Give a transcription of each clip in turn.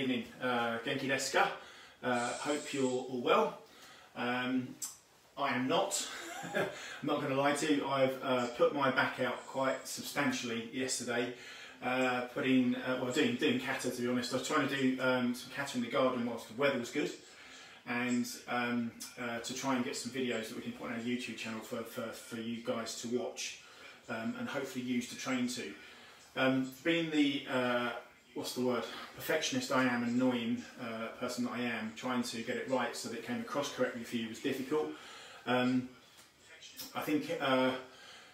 evening. Uh, genki desu ka? Uh, hope you're all well. Um, I am not. I'm not going to lie to you. I've uh, put my back out quite substantially yesterday. Uh, putting, uh, well, doing doing kata to be honest. I was trying to do um, some kata in the garden whilst the weather was good, and um, uh, to try and get some videos that we can put on our YouTube channel for for, for you guys to watch um, and hopefully use to train to. Um, being the uh, what's the word perfectionist I am, annoying uh, person that I am, trying to get it right so that it came across correctly for you was difficult. Um, I think uh,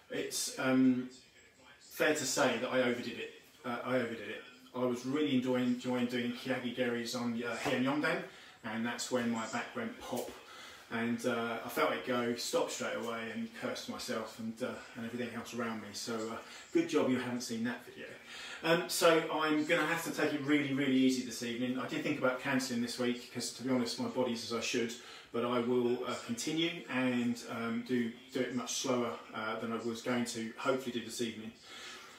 it's um, fair to say that I overdid it. Uh, I overdid it. I was really enjoying, enjoying doing Kiyagi Geris on uh, and that's when my back went pop and uh, I felt it go, stopped straight away and cursed myself and, uh, and everything else around me. So uh, good job you haven't seen that video. Um, so I'm going to have to take it really, really easy this evening. I did think about cancelling this week because to be honest my body's as I should, but I will uh, continue and um, do, do it much slower uh, than I was going to hopefully do this evening.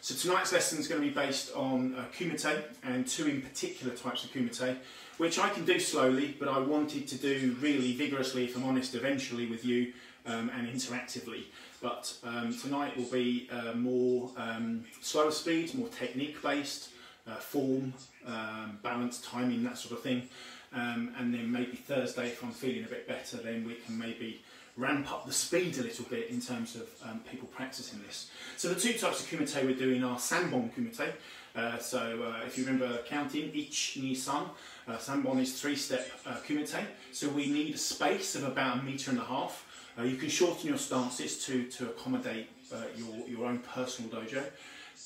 So tonight's lesson is going to be based on uh, kumite and two in particular types of kumite which I can do slowly, but I wanted to do really vigorously, if I'm honest, eventually with you um, and interactively. But um, tonight will be uh, more um, slower speeds, more technique based, uh, form, um, balance, timing, that sort of thing. Um, and then maybe Thursday, if I'm feeling a bit better, then we can maybe ramp up the speed a little bit in terms of um, people practicing this. So the two types of kumite we're doing are Sanbon kumite. Uh, so uh, if you remember counting, each ni san, uh, Sanbon is three-step uh, kumite. So we need a space of about a metre and a half. Uh, you can shorten your stances to, to accommodate uh, your, your own personal dojo.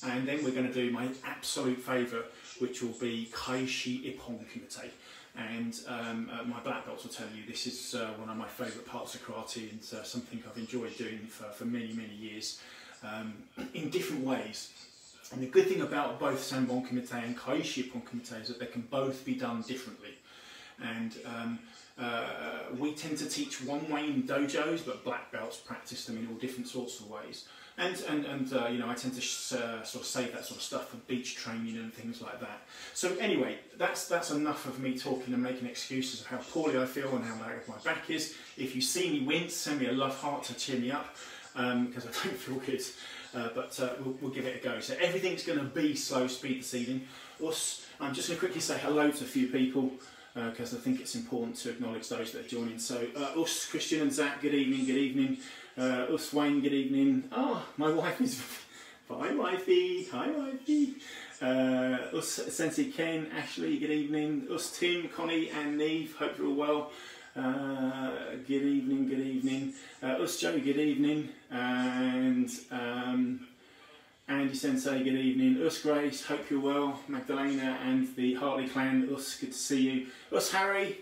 And then we're going to do my absolute favourite, which will be Kaishi Ippon kumite. And um, uh, my black belts will tell you this is uh, one of my favourite parts of karate and uh, something I've enjoyed doing for, for many, many years um, in different ways. And the good thing about both Sanbon Kumite and Kaishi Ippon Kumite is that they can both be done differently. And um, uh, we tend to teach one way in dojos, but black belts practice them in all different sorts of ways. And, and, and uh, you know, I tend to uh, sort of save that sort of stuff for beach training and things like that. So anyway, that's, that's enough of me talking and making excuses of how poorly I feel and how bad my back is. If you see me wince, send me a love heart to cheer me up, because um, I don't feel good. Uh, but uh, we'll, we'll, give it a go. So everything's going to be slow speed this evening. I'm just going to quickly say hello to a few people because uh, I think it's important to acknowledge those that are joining. So uh, us, Christian and Zach, good evening, good evening. Uh, us, Wayne, good evening. Oh, my wife is... Hi, wifey. Hi, wifey. Uh, us, Sensei Ken, Ashley, good evening. Us, Tim, Connie and Neve, hope you're all well. Uh, good evening, good evening. Uh, us Joe, good evening. And um, Andy Sensei, good evening. Us Grace, hope you're well. Magdalena and the Hartley clan, us, good to see you. Us Harry,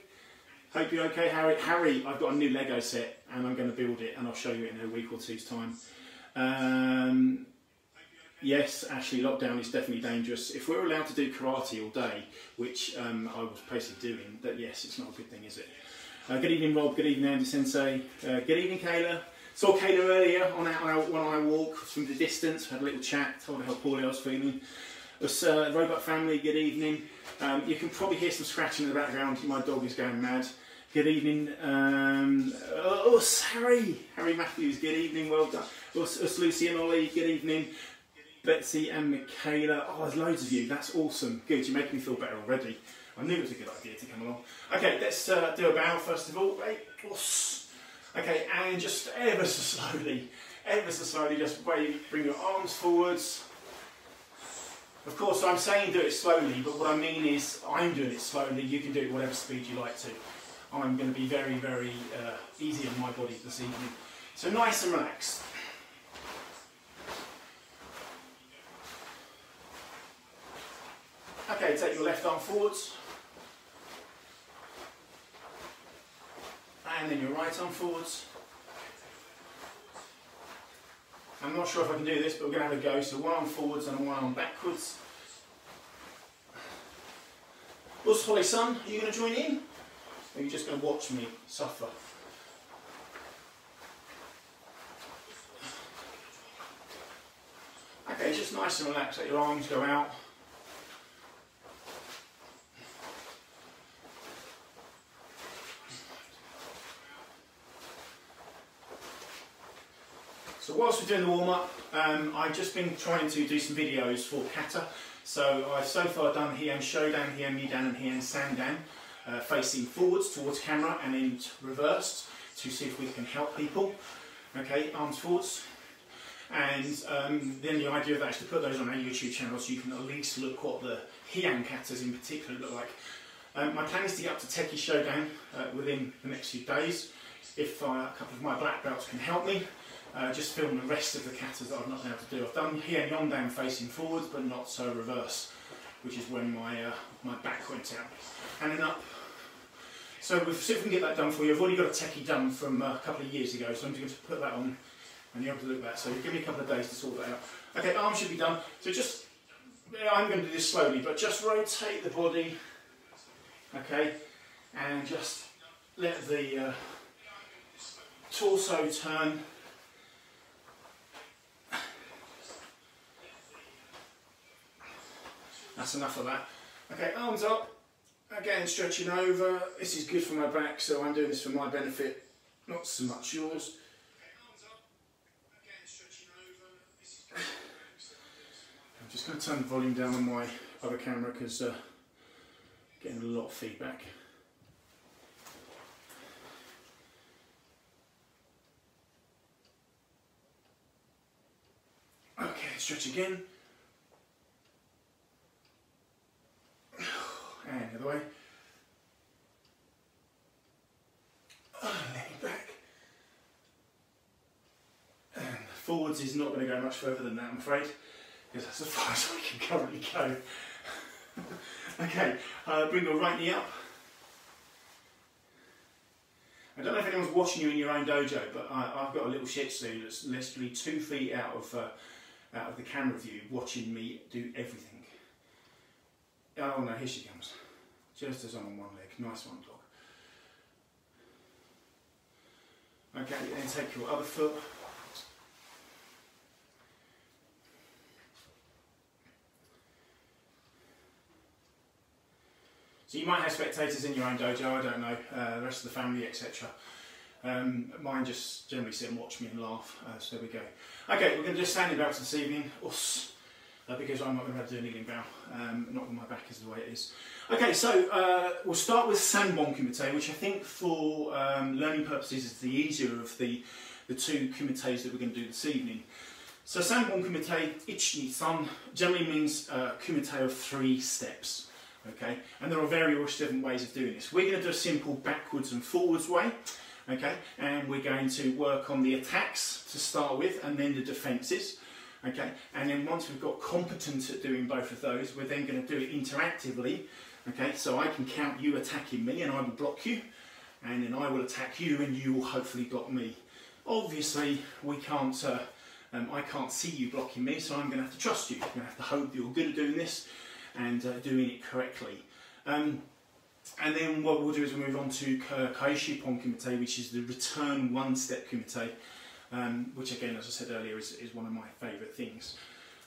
hope you're okay, Harry. Harry, I've got a new Lego set and I'm going to build it and I'll show you it in a week or two's time. Um, yes, Ashley, lockdown is definitely dangerous. If we're allowed to do karate all day, which um, I was basically doing, that yes, it's not a good thing, is it? Uh, good evening, Rob. Good evening, Andy Sensei. Uh, good evening, Kayla. Saw Kayla earlier on our, I walk from the distance. Had a little chat, told her how poorly I was feeling. Us uh, Robot family, good evening. Um, you can probably hear some scratching in the background. My dog is going mad. Good evening. Um, us, Harry. Harry Matthews, good evening. Well done. Us, us Lucy and Ollie, good evening. Betsy and Michaela. Oh, there's loads of you. That's awesome. Good. You're making me feel better already. I knew it was a good idea to come along. Okay, let's uh, do a bow first of all. Okay, and just ever so slowly, ever so slowly, just bring your arms forwards. Of course, I'm saying do it slowly, but what I mean is I'm doing it slowly. You can do it whatever speed you like to. I'm going to be very, very uh, easy on my body this evening. So nice and relaxed. Okay, take your left arm forwards. And then your right arm forwards. I'm not sure if I can do this, but we're going to have a go. So one arm forwards and one arm backwards. Us Holly Sun, are you going to join in? Or are you just going to watch me suffer? Okay, just nice and relaxed, let your arms go out. So whilst we're doing the warm up, um, I've just been trying to do some videos for kata. So I've so far done Heian Shodan, Heian Nidan and Heian Sandan, uh, facing forwards towards camera and then reversed to see if we can help people. Okay, arms forwards. And um, then the idea of that is to put those on our YouTube channel so you can at least look what the Heian katas in particular look like. Um, my plan is to get up to Tekki Shodan uh, within the next few days. If uh, a couple of my black belts can help me, uh, just film the rest of the katas that I've not been able to do. I've done Heian Yondan facing forwards, but not so reverse, which is when my, uh, my back went out. And then up. So we'll see if we can get that done for you. I've already got a techie done from uh, a couple of years ago, so I'm just going to put that on and you're able to look that. So give me a couple of days to sort that out. Okay, arms should be done. So just, I'm going to do this slowly, but just rotate the body, okay, and just let the uh, torso turn. That's enough of that. Okay, arms up. Again, stretching over. This is good for my back, so I'm doing this for my benefit, not so much yours. I'm just going to turn the volume down on my other camera because uh, getting a lot of feedback. Okay, stretch again. And the other way. Leaning back. And forwards is not going to go much further than that, I'm afraid, because that's as far as I can currently go. okay, uh, bring your right knee up. I don't know if anyone's watching you in your own dojo, but I, have got a little Shih Tzu that's literally two feet out of uh, out of the camera view, watching me do everything. Oh no, here she comes. Just as I'm on one leg. Nice one, dog. Okay, then take your other foot. So you might have spectators in your own dojo, I don't know, uh, the rest of the family, etc. Um, mine just generally sit and watch me and laugh, uh, so there we go. Okay, we're going to do standing bouts this evening, Us, uh, because I'm not going to be able to do a kneeling bow, um, not with my back is the way it is. Okay, so uh, we'll start with Sanbon Kumite, which I think for um, learning purposes is the easier of the, the two kumites that we're going to do this evening. So Sanbon Kumite Ichi-San generally means uh, kumite of three steps. Okay, and there are various different ways of doing this. We're going to do a simple backwards and forwards way. Okay, and we're going to work on the attacks to start with, and then the defences. Okay, and then once we've got competence at doing both of those, we're then going to do it interactively. Okay, so I can count you attacking me, and I will block you, and then I will attack you, and you will hopefully block me. Obviously, we can't. Uh, um, I can't see you blocking me, so I'm going to have to trust you. I'm going to have to hope that you're good at doing this and uh, doing it correctly. Um, and then what we'll do is we'll move on to Kaishi Pon Kumite, which is the return one-step Kumite, um, which again, as I said earlier, is, is one of my favourite things.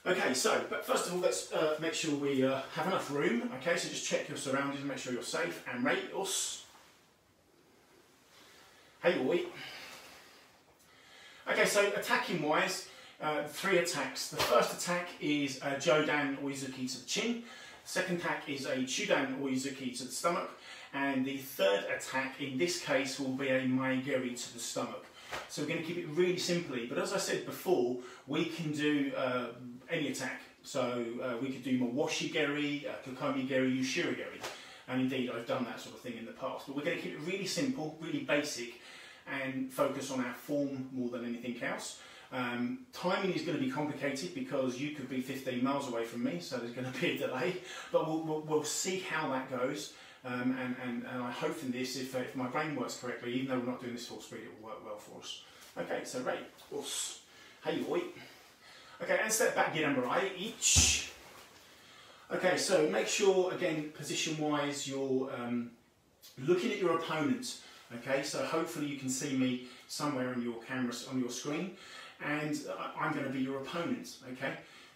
Okay, so, but first of all, let's uh, make sure we uh, have enough room. Okay, so just check your surroundings and make sure you're safe and rate Us. Hey, boy. Okay, so attacking wise, uh, three attacks. The first attack is a Jodan Oizuki to the chin. The second attack is a Chudan Oizuki to the stomach. And the third attack, in this case, will be a Maegeri to the stomach. So we're going to keep it really simply. But as I said before, we can do uh, any attack. So uh, we could do Mawashi Geri, uh, Kekomi Geri, Ushiro Geri. And indeed, I've done that sort of thing in the past. But we're going to keep it really simple, really basic, and focus on our form more than anything else. Um, timing is going to be complicated because you could be 15 miles away from me, so there's going to be a delay, but we'll, we'll, we'll see how that goes. Um, and, and, and I hope in this, if, if my brain works correctly, even though we're not doing this full speed, it will work well for us. Okay, so ready. Us. Hey, boy. Okay, and step back, get number eight each. Okay, so make sure, again, position-wise, you're um, looking at your opponent. Okay, so hopefully you can see me somewhere on your camera, on your screen and I'm going to be your opponent, okay?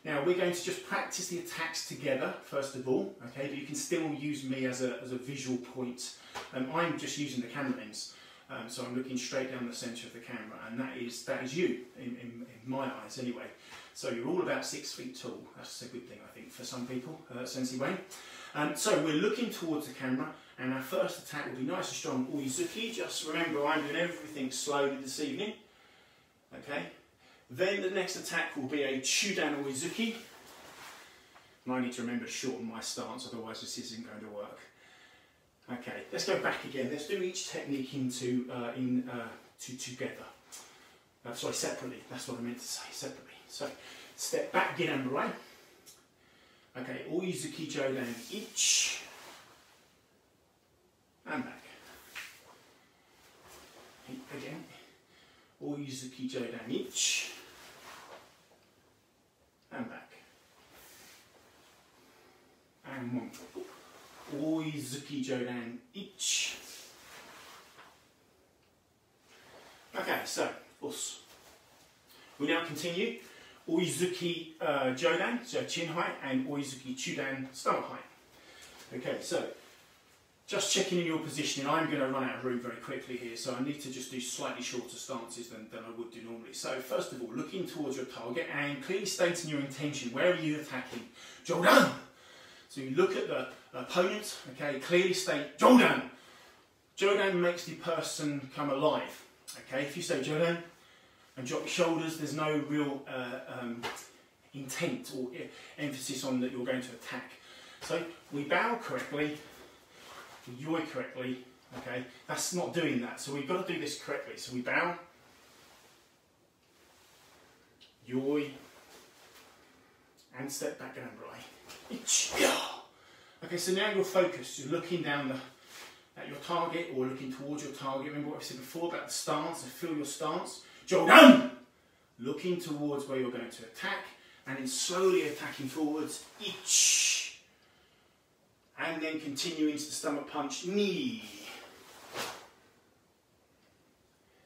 Now we're going to just practice the attacks together, first of all, okay? But you can still use me as a, as a visual point. Um, I'm just using the camera lens. Um, so I'm looking straight down the centre of the camera, and that is that is you in, in, in, my eyes anyway. So you're all about six feet tall. That's a good thing I think for some people, uh, Wayne. Um, so we're looking towards the camera, and our first attack will be nice and strong Oizuki. Just remember, I'm doing everything slowly this evening. Okay. Then the next attack will be a Chudan Oizuki. And I need to remember to shorten my stance, otherwise this isn't going to work. Okay, let's go back again. Let's do each technique into uh, in uh, to together. Uh, sorry, separately. That's what I meant to say. Separately. So, step back, get under way. Okay, Oizuki Jodan each and back. Again, Oizuki Jodan each and back. And one. Oizuki Jodan each. Okay, so, us. We now continue Oizuki uh, Jodan, so chin height, and Oizuki Chudan stomach height. Okay, so just checking in your positioning, I'm going to run out of room very quickly here, so I need to just do slightly shorter stances than, than I would do normally. So first of all, looking towards your target and clearly stating your intention. Where are you attacking? Jodan! So you look at the opponent, okay, clearly state Jodan. Jodan makes the person come alive. Okay, if you say Jodan and drop your shoulders, there's no real uh, um, intent or emphasis on that you're going to attack. So we bow correctly, we yoi correctly, okay, that's not doing that. So we've got to do this correctly. So we bow, yoi, and step back and right. Okay, so now you're focused. You're looking down the, at your target or looking towards your target. Remember what I said before about the stance and feel your stance. Jodan! Looking towards where you're going to attack and then slowly attacking forwards. And then continuing to the stomach punch. Knee.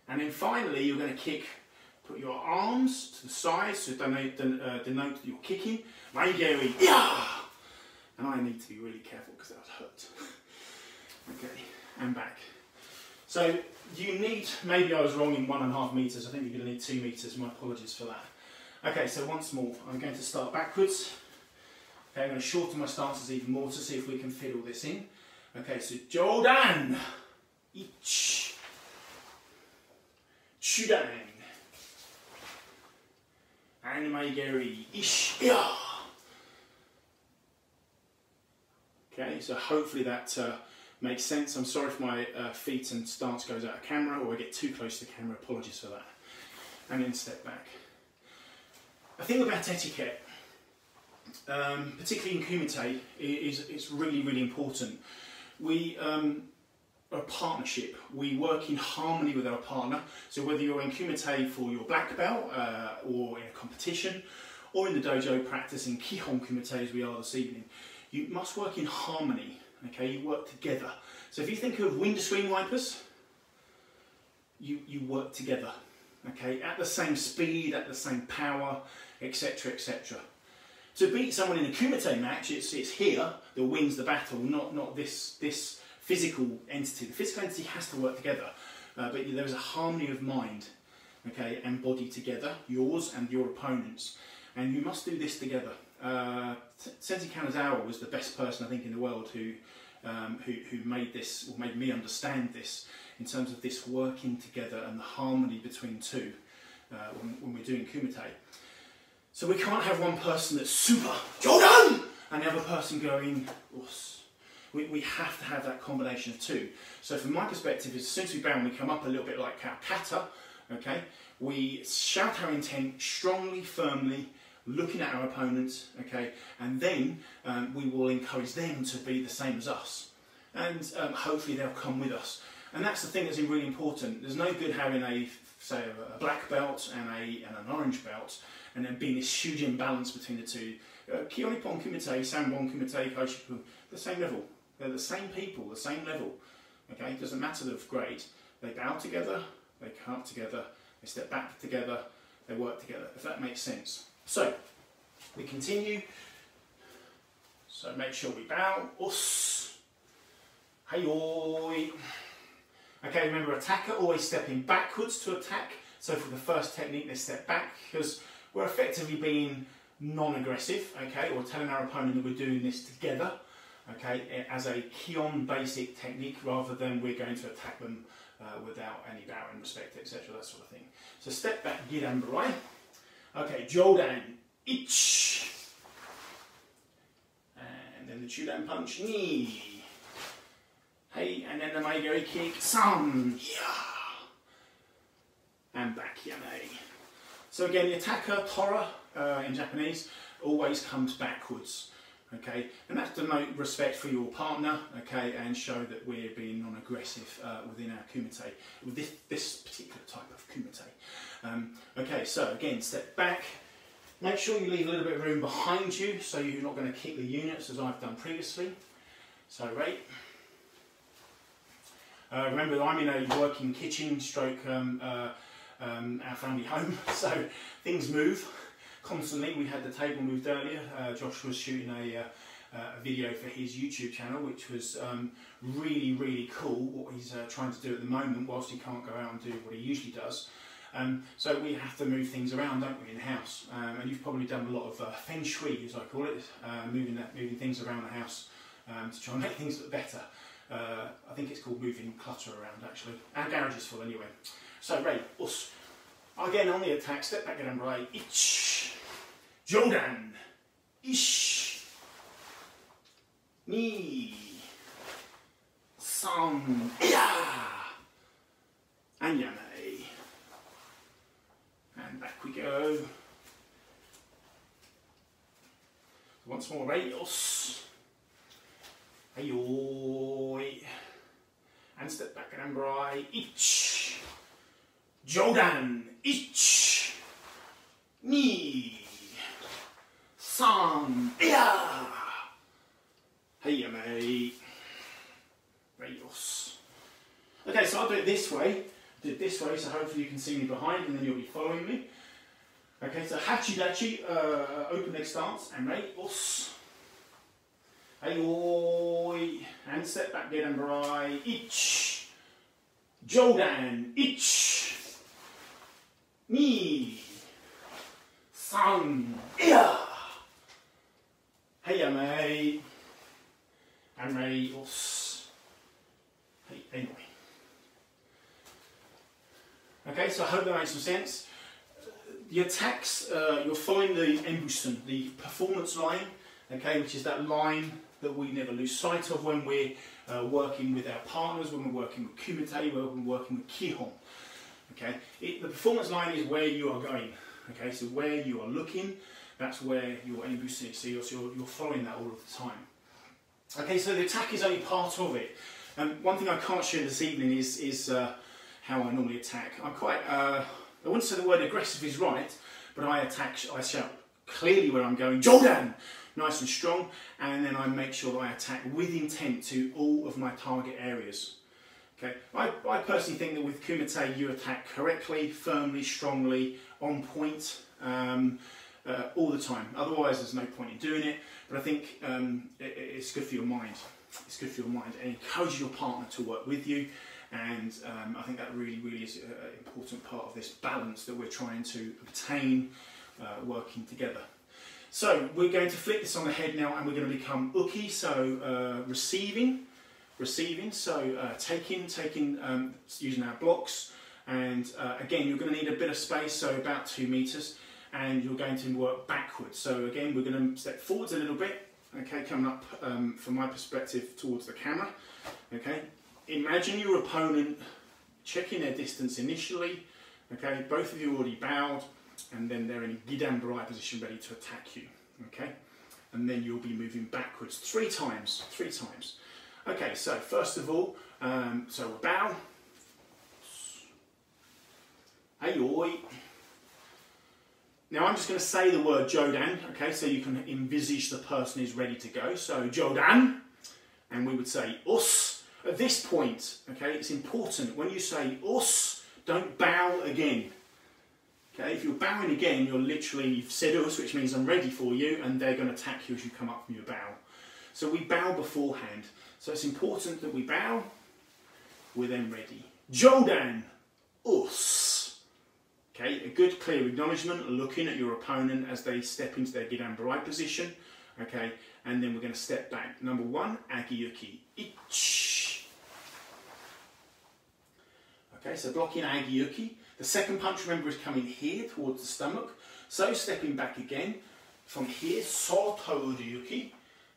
And then finally you're going to kick, put your arms to the side so denote, uh, denote that you're kicking. Maegeri. Yeah! And I need to be really careful because that hurt. okay, and back. So you need, maybe I was wrong in one and a half metres, I think you're going to need two metres, my apologies for that. Okay, so once more, I'm going to start backwards. Okay, I'm going to shorten my stances even more to see if we can fit all this in. Okay, so Jodan, Ich, Chudan, Animaigeri, Ish, Yeah. Okay, so hopefully that uh, makes sense. I'm sorry if my uh, feet and stance goes out of camera or I get too close to the camera, apologies for that. And then step back. I think about etiquette, um, particularly in Kumite, is, is really, really important. We um, are a partnership. We work in harmony with our partner. So whether you're in Kumite for your black belt uh, or in a competition, or in the dojo practicing Kihon Kumite as we are this evening, you must work in harmony, okay? You work together. So if you think of windscreen wipers, you, you work together, okay? At the same speed, at the same power, etc., etc. To beat someone in a kumite match, it's, it's here that wins the battle, not, not this, this physical entity. The physical entity has to work together, uh, but there is a harmony of mind, okay, and body together, yours and your opponent's. And you must do this together. Uh, Sensei Kanazawa was the best person I think in the world who, um, who, who made this, or made me understand this, in terms of this working together and the harmony between two uh, when, when, we're doing kumite. So we can't have one person that's super Jodan and the other person going Us. We, we have to have that combination of two. So from my perspective, as soon as we bound, we come up a little bit like kata, okay? We shout our intent strongly, firmly, looking at our opponents, okay, and then um, we will encourage them to be the same as us. And um, hopefully they'll come with us. And that's the thing that's really important. There's no good having a, say, a black belt and, a, and an orange belt, and then being this huge imbalance between the two. Uh, Kyonippon Kumite, Sanbon Kumite, Koshipu, the same level. They're the same people, the same level. Okay, it doesn't matter the grade. They bow together, they come together, they step back together, they work together, if that makes sense. So, we continue. So make sure we bow. Us. Hey oi. Okay, remember attacker always stepping backwards to attack. So for the first technique, they step back because we're effectively being non-aggressive, okay, or telling our opponent that we're doing this together, okay, as a Kihon basic technique rather than we're going to attack them uh, without any bow and respect, etc., that sort of thing. So step back, Gedan Barai. Okay, Jodan, Ich. And then the Chudan punch, Ni. Hey, and then the Maegeri kick, San. Yeah. And back, Yame. So again, the attacker, Tora, uh, in Japanese, always comes backwards. Okay, and that's to denote respect for your partner, okay, and show that we're being non-aggressive uh, within our kumite, with this, this particular type of kumite. Um, okay, so again, step back. Make sure you leave a little bit of room behind you so you're not going to kick the units as I've done previously. So right. Uh, remember, I'm in a working kitchen stroke um, uh, um, our family home, so things move constantly. We had the table moved earlier. Uh, Josh was shooting a, uh, a, video for his YouTube channel, which was um, really, really cool, what he's uh, trying to do at the moment, whilst he can't go out and do what he usually does. Um, so we have to move things around, don't we, in the house? Um, and you've probably done a lot of uh, feng shui, as I call it, uh, moving, that, moving things around the house um, to try and make things look better. Uh, I think it's called moving clutter around, actually. Our garage is full anyway. So, Ray, us. Again, on the attack, step back and right. Ich. Jodan. Ish. Ni. San. Ya. And Yame. And back we go. Once more, Ray, us. Ayoi. And and. Ich. Jodan. Ich. Ni. San. Ya. Hey, mate. Rayos. Okay, so I'll do it this way did this way, so hopefully you can see me behind and then you'll be following me. Okay, so Hachidachi, uh, open leg stance, and right, us. Hey, oi, and step back, get under eye, ich. Jodan, ich. Ni. San, yeah. Hey, mate. And right, us. Hey, anyway. Okay, so I hope that makes some sense. The attacks, uh, you'll find the Embusen, the performance line, okay, which is that line that we never lose sight of when we're uh, working with our partners, when we're working with Kumite, when we're working with Kihon. Okay, it, the performance line is where you are going. Okay, so where you are looking, that's where your Embusen is. So you're, so you're, you're following that all of the time. Okay, so the attack is only part of it. Um, one thing I can't share this evening is, is uh, how I normally attack. I'm quite, uh, I wouldn't say the word aggressive is right, but I attack, I shout clearly where I'm going, Jodan! Nice and strong, and then I make sure that I attack with intent to all of my target areas. Okay, I, I personally think that with Kumite you attack correctly, firmly, strongly, on point, um, uh, all the time. Otherwise there's no point in doing it, but I think um, it, it's good for your mind. It's good for your mind and encourage your partner to work with you and um, I think that really, really is an important part of this balance that we're trying to obtain uh, working together. So we're going to flip this on the head now and we're going to become uki, so uh, receiving, receiving, so uh, taking, taking, um, using our blocks, and uh, again you're going to need a bit of space, so about two meters, and you're going to work backwards. So again we're going to step forwards a little bit, okay, coming up um, from my perspective towards the camera, okay, imagine your opponent checking their distance initially, okay, both of you already bowed, and then they're in a Barai position ready to attack you, okay? And then you'll be moving backwards three times, three times. Okay, so first of all, um, so a bow. Hey. Now I'm just going to say the word Jodan, okay, so you can envisage the person is ready to go. So Jodan, and we would say us. At this point, okay, it's important when you say us, don't bow again. Okay, if you're bowing again, you're literally, you've said us, which means I'm ready for you, and they're going to attack you as you come up from your bow. So we bow beforehand. So it's important that we bow, we're then ready. Jodan, us. Okay, a good clear acknowledgement, looking at your opponent as they step into their Gedanbarai position. Okay, and then we're going to step back. Number one, Age Uke, ich. Okay, so blocking Age Uke. The second punch, remember, is coming here towards the stomach. So stepping back again, from here, Soto Uryuki,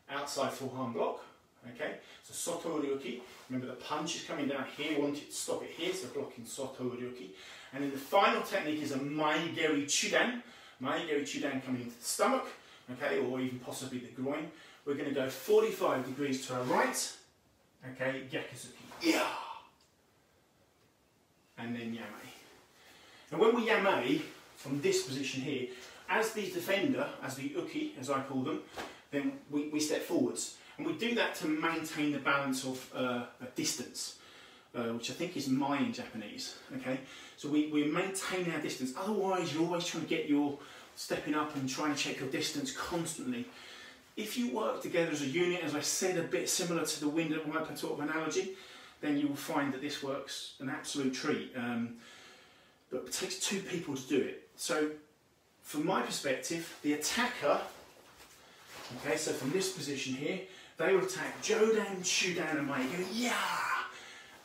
outside forehand block. Okay, so Soto Uryuki. Remember the punch is coming down here, want it to stop it here, so blocking Soto Uryuki. And then the final technique is a Maegeri Chudan. Maegeri Chudan coming into the stomach, okay, or even possibly the groin. We're going to go 45 degrees to our right, okay, Gyakuzuki. Yeah! And then Yame. And when we Yame, from this position here, as the defender, as the uki, as I call them, then we, we step forwards. And we do that to maintain the balance of uh, a distance, uh, which I think is mai in Japanese. Okay, so we, we maintain our distance. Otherwise, you're always trying to get your stepping up and trying to check your distance constantly. If you work together as a unit, as I said, a bit similar to the wind and wiper sort of analogy, then you will find that this works an absolute treat. Um, but it takes two people to do it. So from my perspective, the attacker, okay, so from this position here, they will attack Jodan, Chudan and Mai, go, yeah!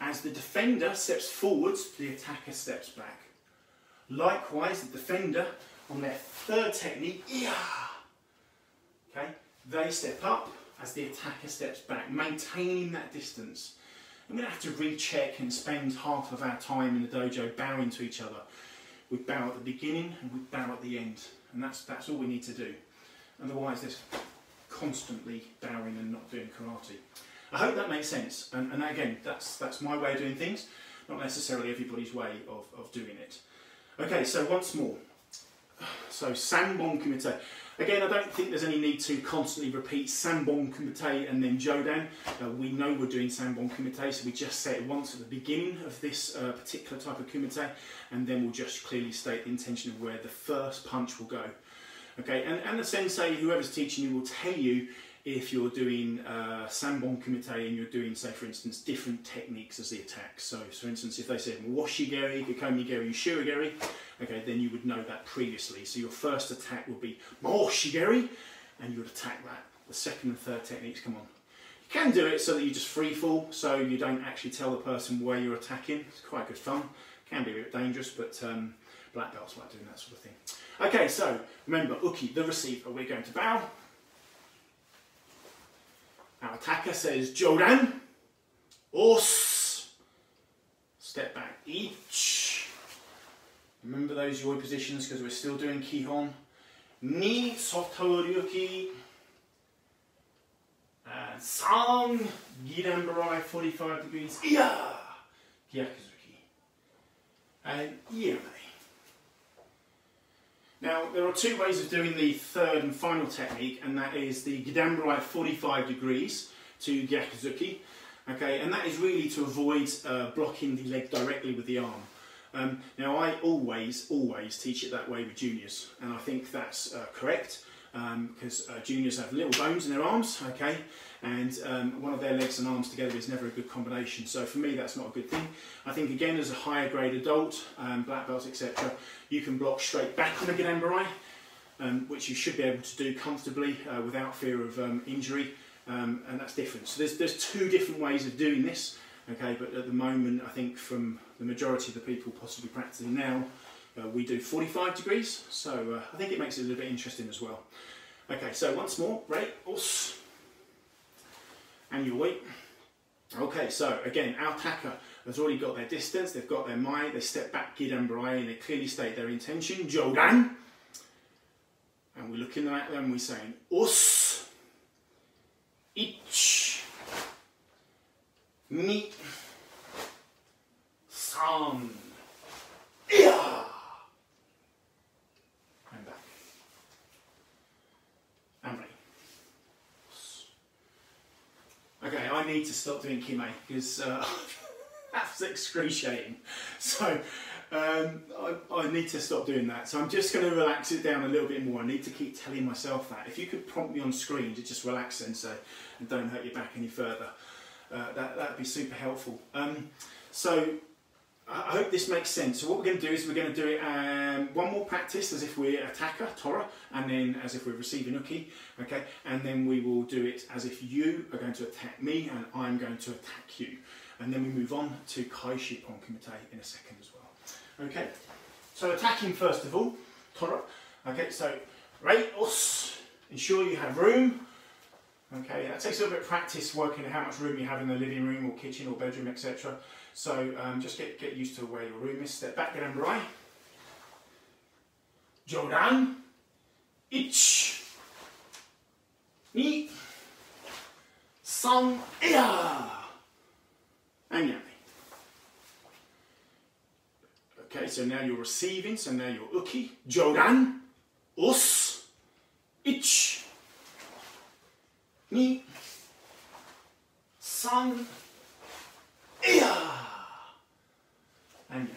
As the defender steps forwards, the attacker steps back. Likewise, the defender, on their third technique, yeah! Okay, they step up as the attacker steps back, maintaining that distance. I'm going to have to recheck and spend half of our time in the dojo bowing to each other we bow at the beginning and we bow at the end. And that's, that's all we need to do. Otherwise, there's constantly bowing and not doing karate. I hope that makes sense. And, and again, that's, that's my way of doing things, not necessarily everybody's way of, of doing it. Okay, so once more. So, Sanbon Kumite. Again, I don't think there's any need to constantly repeat Sanbon Kumite and then Jodan. Uh, we know we're doing Sanbon Kumite, so we just say it once at the beginning of this uh, particular type of Kumite, and then we'll just clearly state the intention of where the first punch will go. Okay, and, and the sensei, whoever's teaching you, will tell you if you're doing uh, Sanbon Kumite and you're doing, say for instance, different techniques as the attack. So, for instance, if they said Washigeri, Kikomigeri, Shurigeri, okay, then you would know that previously. So your first attack would be Moshigeri, and you would attack that. The second and third techniques come on. You can do it so that you just free fall, so you don't actually tell the person where you're attacking. It's quite good fun. Can be a bit dangerous, but um, black belts like doing that sort of thing. Okay, so remember, Uki, the receiver, we're going to bow. Our attacker says Jodan, Os, step back, each. Remember those yoi positions because we're still doing Kihon. Ni, Sotoryuki, and Sang, Gedan 45 degrees, Iya, Gyakuzuki, and Iame. Now, there are two ways of doing the third and final technique, and that is the Gedanbarai at 45 degrees to Gyakuzuki. Okay, and that is really to avoid uh, blocking the leg directly with the arm. Um, now, I always, always teach it that way with juniors, and I think that's uh, correct because um, uh, juniors have little bones in their arms, okay, and um, one of their legs and arms together is never a good combination. So for me, that's not a good thing. I think again, as a higher grade adult, um, black belts, etc., you can block straight back on a Gedanbarai, um, which you should be able to do comfortably uh, without fear of um, injury, um, and that's different. So there's, there's two different ways of doing this, okay, but at the moment, I think from the majority of the people possibly practicing now, uh, we do 45 degrees, so uh, I think it makes it a little bit interesting as well. Okay, so once more, right, and your weight. Okay, so again, our attacker has already got their distance, they've got their mai, they step back, Gid and Brian. they clearly state their intention, Jodan. And we're looking at them, we're saying, us, ich, ni, san, yeah. Okay, I need to stop doing kime because uh, that's excruciating. So um, I, I, need to stop doing that. So I'm just going to relax it down a little bit more. I need to keep telling myself that. If you could prompt me on screen to just relax and so and don't hurt your back any further, uh, that that'd be super helpful. Um, so I hope this makes sense. So what we're going to do is we're going to do it um, one more practice as if we're attacker, Tora, and then as if we're receiving Uki, okay? And then we will do it as if you are going to attack me and I'm going to attack you. And then we move on to Kaishi Ponkumite in a second as well. Okay, so attacking first of all, Tora. Okay, so us, ensure you have room. Okay, that takes a little bit of practice working how much room you have in the living room or kitchen or bedroom, etc. So um, just get, get used to where your room is. Step back, get Geramburai. Jodan. Ich. Ni. San. Ea. And Yami. Okay, so now you're receiving, so now you're uki. Jodan. Us. Ich. Ni. San. Ea and Yummy.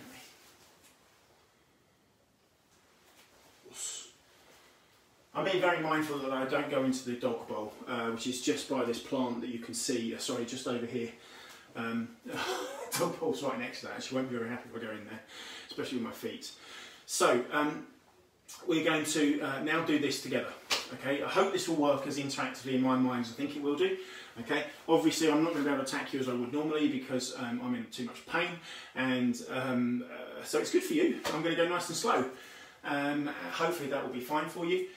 I'm being very mindful that I don't go into the dog bowl, uh, which is just by this plant that you can see, uh, sorry, just over here. Um, dog bowl's right next to that, she won't be very happy if I go in there, especially with my feet. So, um, we're going to uh, now do this together. Okay, I hope this will work as interactively in my mind as I think it will do. Okay, obviously I'm not going to be able to attack you as I would normally because um, I'm in too much pain and um, uh, so it's good for you. I'm going to go nice and slow. Um, hopefully that will be fine for you.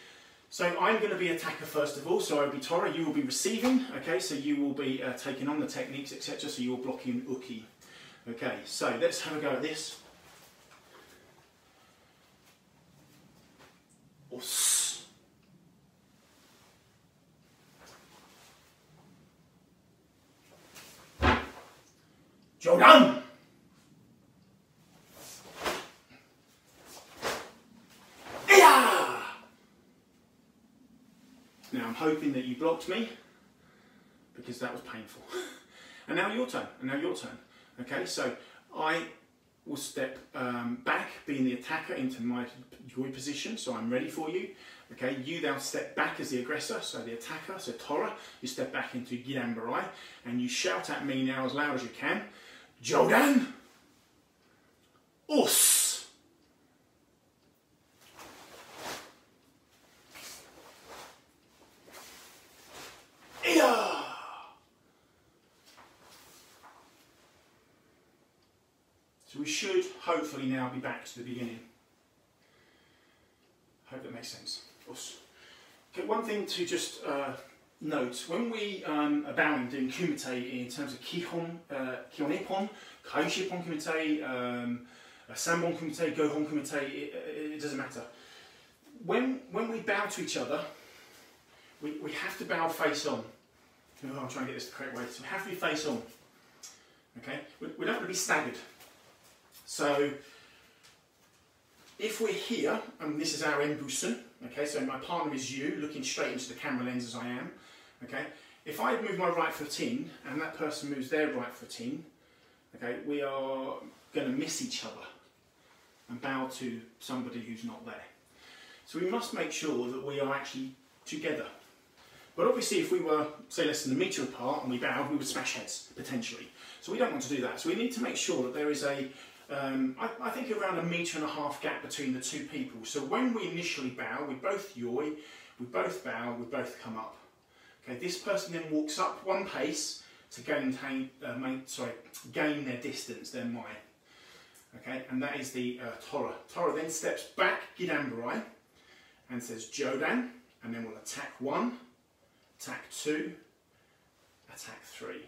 So I'm going to be attacker first of all, so I'll be Tora, you will be receiving, okay, so you will be uh, taking on the techniques, etc., so you're blocking Uki. Okay, so let's have a go at this. Jodan! Yeah! Now I'm hoping that you blocked me because that was painful. and now your turn, and now your turn. Okay, so I will step um, back, being the attacker, into my your position, so I'm ready for you. Okay, you now step back as the aggressor, so the attacker, so Tora, you step back into Giramburai, and you shout at me now as loud as you can. Jodan, us. So we should hopefully now be back to the beginning. Hope that makes sense. Us. Okay, one thing to just uh, note, when we um, are bowing doing kumite in terms of kihon, uh, kihon ippon, kaishipon kumite, um, uh, kumite, gohon kumite, it, it, doesn't matter. When, when we bow to each other, we, we have to bow face on. Oh, I'm trying to get this the correct way. So we have to be face on. Okay? We, we don't want to be staggered. So if we're here, and this is our embusen, okay, so my partner is you, looking straight into the camera lens as I am, okay, if I move my right foot in, and that person moves their right foot in, okay, we are going to miss each other and bow to somebody who's not there. So we must make sure that we are actually together. But obviously if we were, say, less than a metre apart and we bowed, we would smash heads, potentially. So we don't want to do that. So we need to make sure that there is a um, I, I, think around a metre and a half gap between the two people. So when we initially bow, we both yoi, we both bow, we both come up. Okay, this person then walks up one pace to gain, uh, main, sorry, gain their distance, their mai. Okay, and that is the uh, Tora. Then steps back, Giramburai, and says Jodan, and then we'll attack one, attack two, attack three.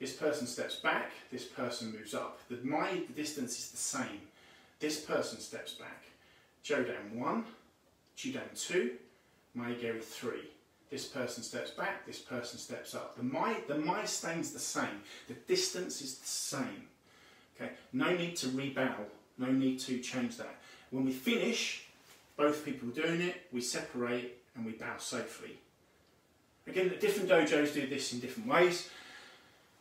This person steps back, this person moves up. The, my distance is the same. This person steps back. Jodan 1, Judan 2, Maegeri 3. This person steps back, this person steps up. The my, the my stays the same. The distance is the same. Okay, no need to rebow, no need to change that. When we finish, both people doing it, we separate and we bow safely. Again, different dojos do this in different ways.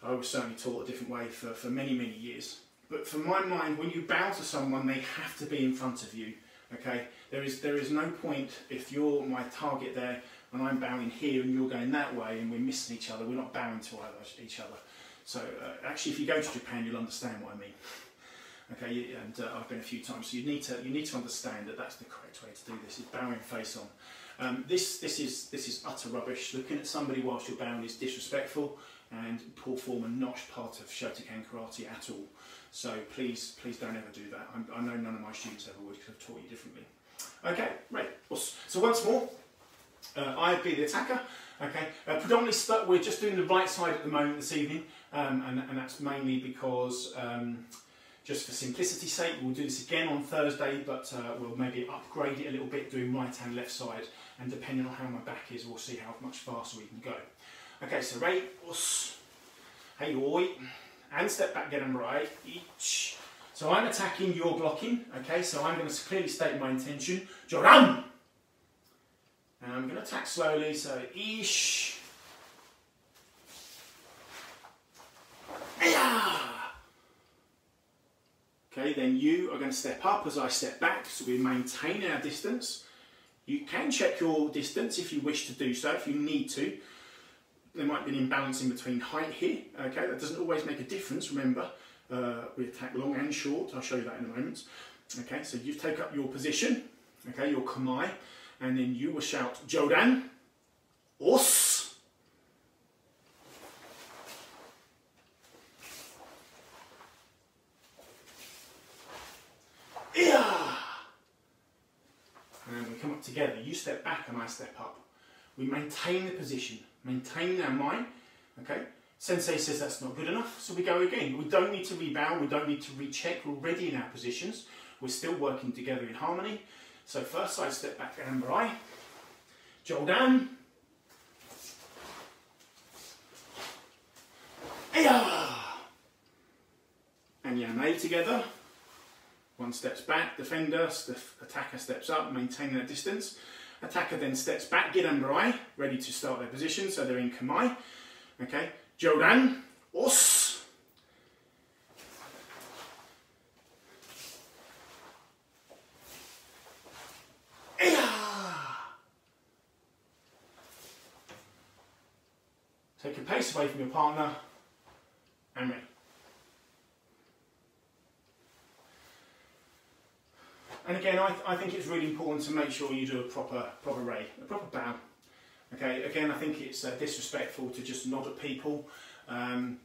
I was certainly taught a different way for, for many, many years. But for my mind, when you bow to someone, they have to be in front of you. Okay, there is there is no point if you're my target there and I'm bowing here and you're going that way and we're missing each other. We're not bowing to each other. So uh, actually, if you go to Japan, you'll understand what I mean. Okay, and uh, I've been a few times, so you need to you need to understand that that's the correct way to do this. Is bowing face on. Um, this this is this is utter rubbish. Looking at somebody whilst you're bowing is disrespectful and poor form and not part of Shotokan karate at all. So please please don't ever do that. I'm, i know none of my students ever would because I've taught you differently. Okay, right. So once more, uh, I'd be the attacker. Okay, uh, predominantly we're just doing the right side at the moment this evening, um, and, and, that's mainly because um, just for simplicity's sake, we'll do this again on Thursday, but uh, we'll maybe upgrade it a little bit, doing right hand, left side, and depending on how my back is, we'll see how much faster we can go. Okay, so right, us, hey, oi, and step back, get them right, each. So I'm attacking, you're blocking, okay, so I'm going to clearly state my intention, Jodan! And I'm going to attack slowly, so ish. Okay, then you are going to step up as I step back, so we maintain our distance. You can check your distance if you wish to do so, if you need to. There might be an imbalance in between height here, okay, that doesn't always make a difference, remember. Uh, we attack long and short, I'll show you that in a moment. Okay, so you take up your position, okay, your kamae, and then you will shout Jodan, Os, yeah, and we come up together. You step back and I step up. We maintain the position, maintain our mind. Okay. Sensei says that's not good enough, so we go again. We don't need to rebound, we don't need to recheck, we're already in our positions. We're still working together in harmony. So first side step back amber and Barai. Jodan. And Yanei together. One steps back, defender, attacker steps up, maintaining that distance. Attacker then steps back, Gedan ready to start their position, so they're in Kamae. Okay, Jodan, Os. Take your pace away from your partner and ready. And again, I, th I think it's really important to make sure you do a proper, proper rei, a proper bow. Okay, again, I think it's uh, disrespectful to just nod at people. Um,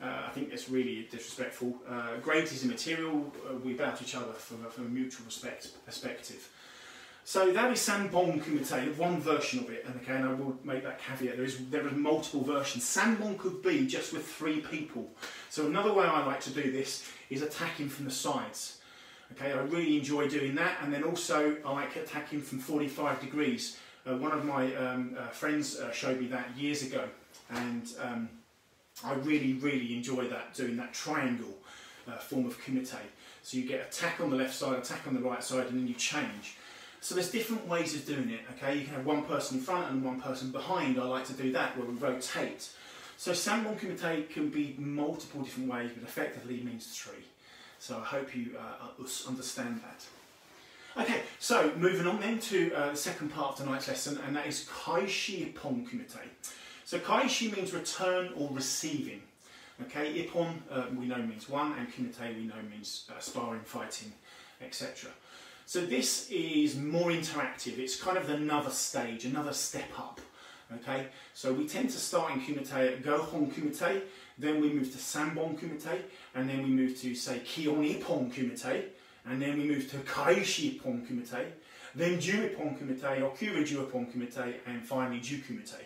uh, I think it's really disrespectful. Uh, grades is immaterial. Uh, we bow to each other from a, from a mutual respect perspective. So that is Sanbon Kumite, one version of it, and again I will make that caveat, there is there are multiple versions. Sanbon could be just with three people. So another way I like to do this is attacking from the sides. Okay, I really enjoy doing that, and then also I like attacking from 45 degrees. Uh, one of my um, uh, friends uh, showed me that years ago, and um, I really, really enjoy that, doing that triangle uh, form of kumite. So you get attack on the left side, attack on the right side, and then you change. So there's different ways of doing it, okay? You can have one person in front and one person behind. I like to do that, where we rotate. So Sanbon Kumite can be multiple different ways, but effectively means three. So I hope you uh, understand that. Okay, so moving on then to uh, the second part of tonight's lesson, and that is Kaishi Ippon Kumite. So Kaishi means return or receiving. Okay, Ippon uh, we know means one, and Kumite we know means uh, sparring, fighting, etc. So this is more interactive. It's kind of another stage, another step up. Okay, so we tend to start in Kumite at Gohon Kumite, then we move to Sanbon Kumite, and then we move to, say, Kihon Ippon Kumite, and then we move to Kaishi Pon Kumite, then Ju Ippon Kumite, or Ju Ippon Kumite, and finally Ju Kumite.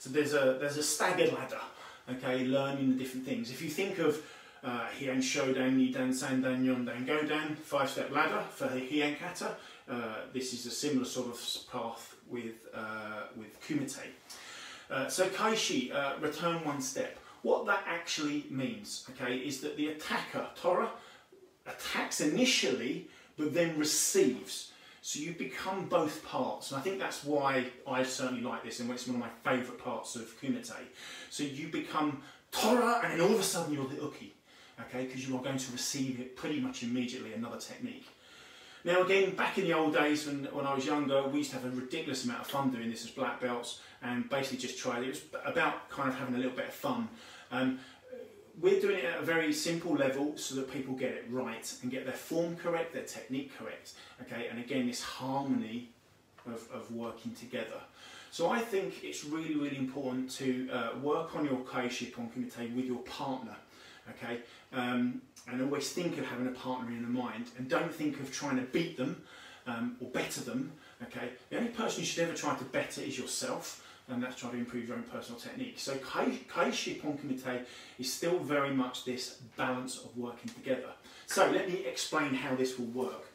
So there's a, there's a staggered ladder, okay, learning the different things. If you think of uh, Heian Shodan, Nidan, Sandan, Yondan, Godan, five-step ladder for Heian Kata, uh, this is a similar sort of path with, uh, with Kumite. Uh, so Kaishi, uh, return one step. What that actually means, okay, is that the attacker, Tora, attacks initially, but then receives. So you become both parts, and I think that's why I certainly like this, and it's one of my favourite parts of Kumite. So you become Tora, and then all of a sudden you're the Uke, okay, because you are going to receive it pretty much immediately, another technique. Now again, back in the old days when, when I was younger, we used to have a ridiculous amount of fun doing this as black belts and basically just tried it. It was about kind of having a little bit of fun. Um, we're doing it at a very simple level so that people get it right and get their form correct, their technique correct. Okay, and again, this harmony of, of working together. So I think it's really, really important to uh, work on your kaiship on kumite with your partner. Okay, um, and always think of having a partner in the mind, and don't think of trying to beat them um, or better them. Okay, the only person you should ever try to better is yourself and that's trying to improve your own personal technique. So Kaishi Pon Kumite is still very much this balance of working together. So let me explain how this will work.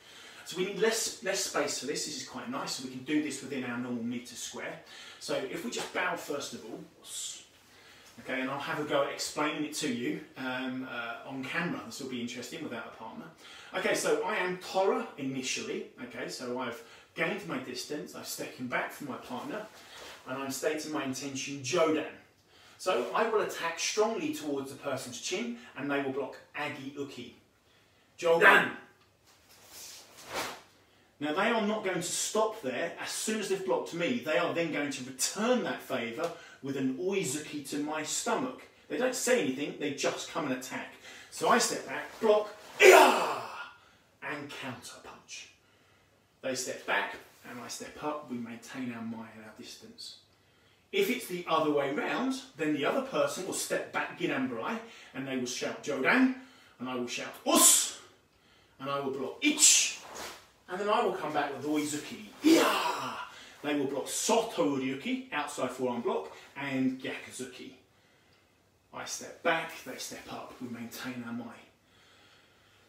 So we need less, less space for this, this is quite nice, so we can do this within our normal metre square. So if we just bow first of all, okay, and I'll have a go at explaining it to you um, uh, on camera, this will be interesting without a partner. Okay, so I am Tora initially, okay, so I've gained my distance, I'm stepping back from my partner, and I'm stating my intention Jodan. So I will attack strongly towards the person's chin and they will block Age Uke. Jodan! Now they are not going to stop there. As soon as they've blocked me, they are then going to return that favour with an Oizuki to my stomach. They don't say anything, they just come and attack. So I step back, block, and counter punch. They step back, and I step up, we maintain our and our distance. If it's the other way round, then the other person will step back Gedanbarai and they will shout Jodan, and I will shout Us, and I will block Ich, and then I will come back with Oizuki. Yeah! They will block Soto Ude Uke, outside forearm block, and Gyakuzuki. I step back, they step up, we maintain our mind.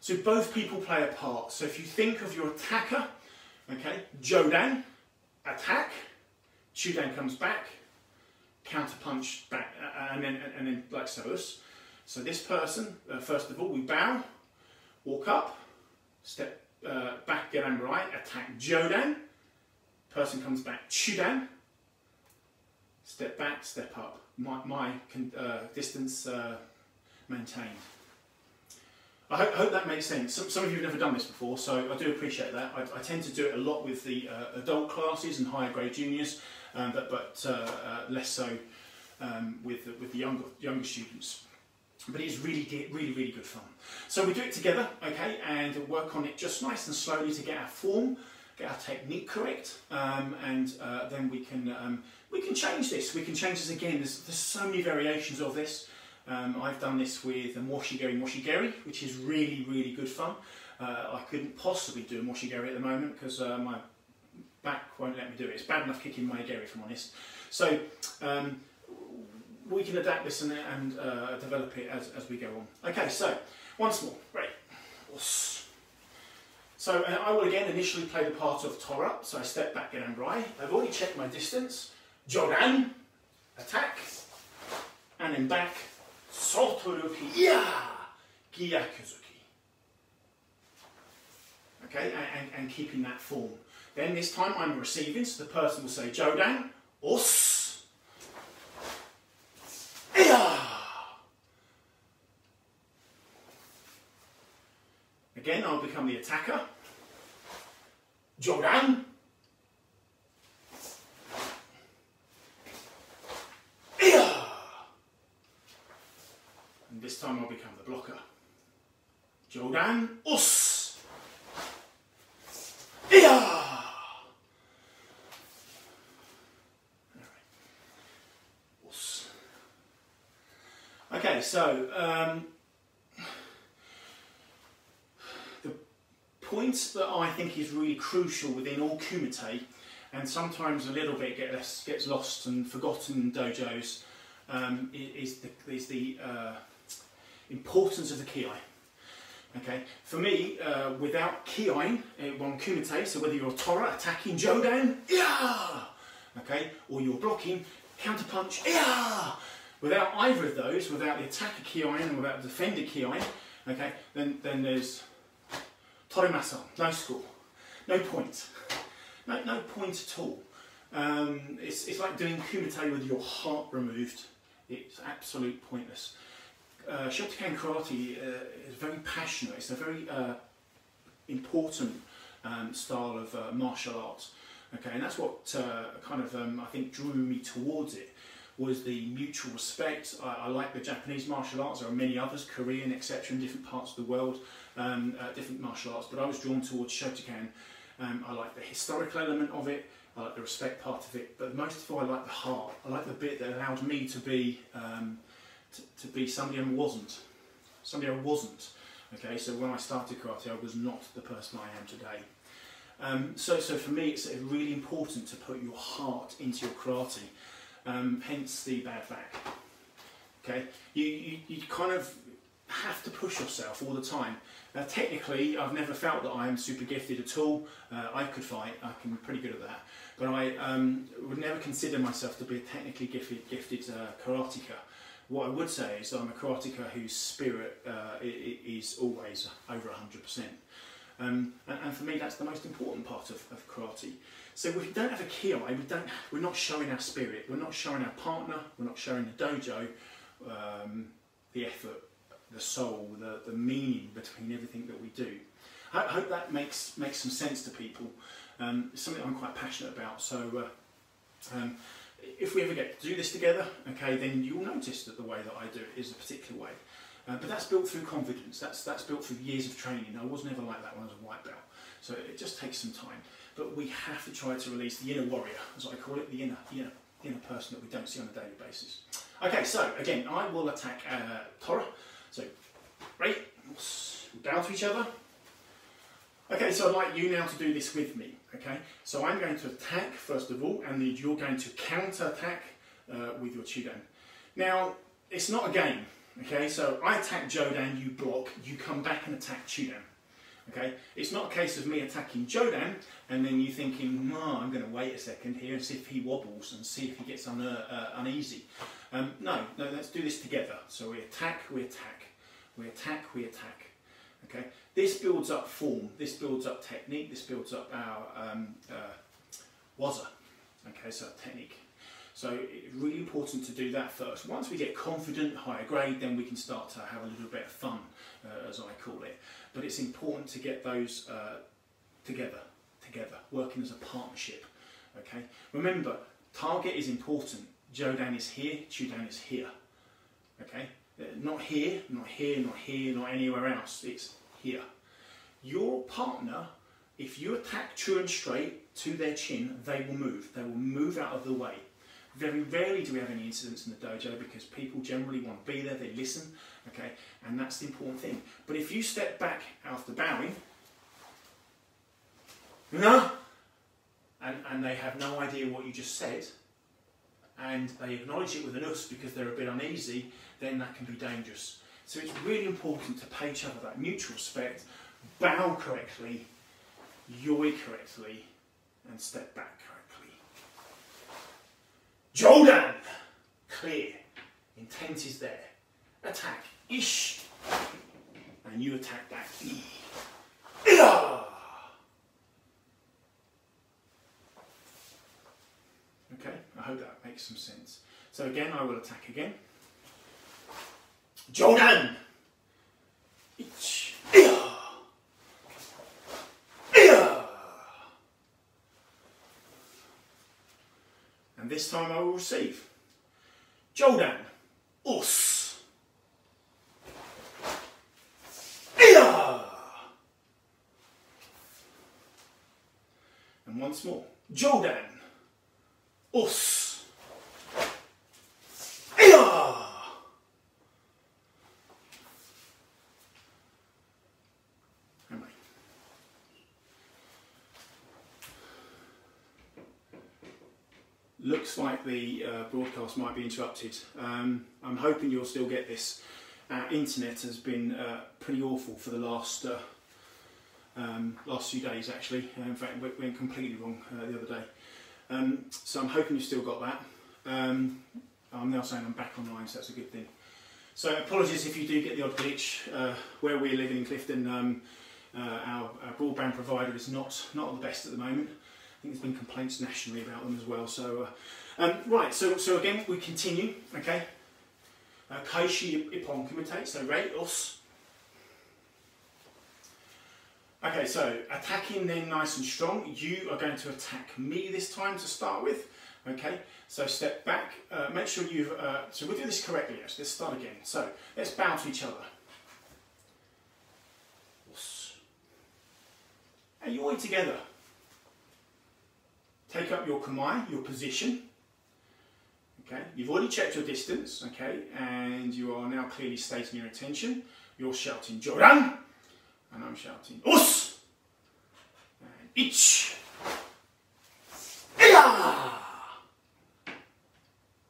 So both people play a part. So if you think of your attacker Okay, Jodan, attack, Chudan comes back, counter punch back, uh, uh, and then and then like so. So this person, uh, first of all, we bow, walk up, step uh, back, get on right, attack Jodan. Person comes back, Chudan. Step back, step up. My, my uh, distance uh, maintained. I hope, hope, that makes sense. Some, some, of you have never done this before, so I do appreciate that. I, I tend to do it a lot with the uh, adult classes and higher grade juniors, um, but, but uh, uh, less so um, with, the, with the younger, younger students. But it's really, really, really good fun. So we do it together, okay, and work on it just nice and slowly to get our form, get our technique correct, um, and uh, then we can um, we can change this. We can change this again. There's, there's so many variations of this. Um, I've done this with a mawashigeri mawashigeri, which is really, really good fun. Uh, I couldn't possibly do a mawashigeri at the moment because uh, my back won't let me do it. It's bad enough kicking my geri, if I'm honest. So um, we can adapt this and, and uh, develop it as, as we go on. Okay, so once more, right. So uh, I will again initially play the part of Tora, so I step back in Ambrai. I've already checked my distance. Jodan, attack, and then back, Yeah, Gyakuzuki. Okay, and, and, keeping that form. Then this time I'm receiving, so the person will say Jodan, Os. Again, I'll become the attacker. Jodan, This time I'll become the blocker. Jodan Us. Yeah. Okay, so um, the point that I think is really crucial within all kumite, and sometimes a little bit gets, gets lost and forgotten in dojos, um, is the, is the uh, importance of the kiai. Okay, for me, uh, without kiai, uh, one kumite, so whether you're Tora attacking Jodan, yeah, okay, or you're blocking, counterpunch, yeah, without either of those, without the attacker kiai and without the defender kiai, okay, then, then there's Torimasen, no score, no point, no, no point at all. Um, it's, it's like doing kumite with your heart removed. It's absolute pointless uh, Shotokan karate uh, is very passionate. It's a very uh, important um, style of uh, martial arts. Okay, and that's what uh, kind of um, I think drew me towards it was the mutual respect. I, I like the Japanese martial arts. There are many others, Korean, etc., in different parts of the world, um, uh, different martial arts. But I was drawn towards Shotokan. Um, I like the historical element of it. I like the respect part of it. But most of all, I like the heart. I like the bit that allowed me to be um, to, to be somebody I wasn't. Somebody I wasn't. Okay, so when I started karate, I was not the person I am today. Um, so, so for me, it's really important to put your heart into your karate. Um, hence the bad back. Okay, you, you, you kind of have to push yourself all the time. Uh, technically, I've never felt that I am super gifted at all. Uh, I could fight, I can be pretty good at that. But I um, would never consider myself to be a technically gifted, gifted uh, karateka. What I would say is I'm a karateka whose spirit uh, is always over 100%. Um, and, and, for me, that's the most important part of, of karate. So if we don't have a ki, we don't, we're not showing our spirit, we're not showing our partner, we're not showing the dojo um, the effort, the soul, the, the meaning between everything that we do. I hope that makes, makes some sense to people. Um, it's something I'm quite passionate about. So uh, um, if we ever get to do this together, okay, then you'll notice that the way that I do it is a particular way. Uh, but that's built through confidence. That's that's built through years of training. I was never like that when I was a white belt. So it just takes some time. But we have to try to release the inner warrior, as I call it, the inner inner inner person that we don't see on a daily basis. Okay, so again, I will attack uh, Tora. So, right, down to each other. Okay, so I'd like you now to do this with me. Okay, so I'm going to attack first of all, and then you're going to counter attack uh, with your Chudan. Now, it's not a game. Okay, so I attack Jodan, you block, you come back and attack Chudan. Okay, it's not a case of me attacking Jodan and then you thinking, no, I'm going to wait a second here and see if he wobbles and see if he gets un uh, uneasy. Um, no, no, let's do this together. So we attack, we attack, we attack, we attack. Okay, this builds up form, this builds up technique, this builds up our um, uh, waza. Okay, so technique. So it's really important to do that first. Once we get confident, higher grade, then we can start to have a little bit of fun, uh, as I call it. But it's important to get those uh, together, together, working as a partnership. Okay. Remember, target is important. Jodan is here, Chudan is here. Okay. Uh, not here, not here, not here, not anywhere else. It's here. Your partner, if you attack true and straight to their chin, they will move. They will move out of the way. Very rarely do we have any incidents in the dojo because people generally want to be there, they listen, okay, and that's the important thing. But if you step back after bowing, no, and, and they have no idea what you just said, and they acknowledge it with an us because they're a bit uneasy, then that can be dangerous. So it's really important to pay each other that mutual respect, bow correctly, yoi correctly, and step back correctly. Jodan! Clear. Intent is there. Attack. Ish. And you attack that. E. Okay, I hope that makes some sense. So again, I will attack again. Jodan! Ich. and this time I will receive. Jodan, us. And once more. Jodan, us. Iya! looks like the uh, broadcast might be interrupted. Um, I'm hoping you'll still get this. Our internet has been uh, pretty awful for the last uh, um, last few days actually. Uh, in fact, it went completely wrong uh, the other day. Um, so I'm hoping you've still got that. Um, I'm now saying I'm back online, so that's a good thing. So apologies if you do get the odd glitch. Uh, where we're living in Clifton, um, our, our broadband provider is not, not the best at the moment I think there's been complaints nationally about them as well. So, uh, um, right, so, so again, we continue, okay? Uh, Kaishi Ippon Kumite, so rate us. Okay, so attacking then nice and strong. You are going to attack me this time to start with. Okay, so step back, uh, make sure you've, uh, so we'll do this correctly actually, let's start again. So let's bow to each other. Are you all together. Take up your kamae, your position. Okay, you've already checked your distance, okay, and you are now clearly stating your intention. You're shouting Jodan, and I'm shouting Us, and Ich, Iya,